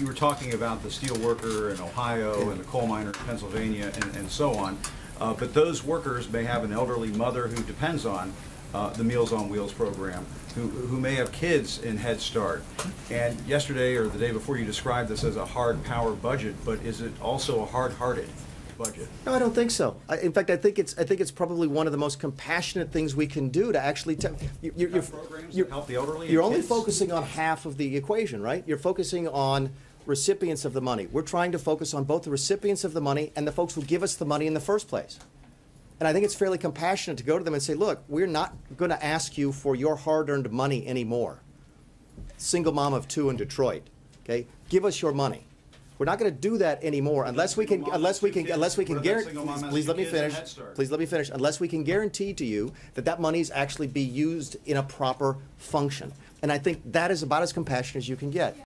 you were talking about the steel worker in Ohio and the coal miner in Pennsylvania and, and so on. Uh, but those workers may have an elderly mother who depends on uh, the Meals on Wheels program, who, who may have kids in Head Start. And yesterday or the day before, you described this as a hard power budget, but is it also a hard-hearted budget? No, I don't think so. I, in fact, I think it's I think it's probably one of the most compassionate things we can do to actually tell. You, you're, you're, programs you're- help the elderly You're only kids? focusing on half of the equation, right? You're focusing on recipients of the money. We're trying to focus on both the recipients of the money and the folks who give us the money in the first place. And I think it's fairly compassionate to go to them and say, look, we're not going to ask you for your hard-earned money anymore. Single mom of two in Detroit, okay? Give us your money. We're not going to do that anymore unless we can, unless we can, unless we can guarantee. mom Please let me finish. Please let me finish. Unless we can guarantee to you that that money is actually be used in a proper function. And I think that is about as compassionate as you can get.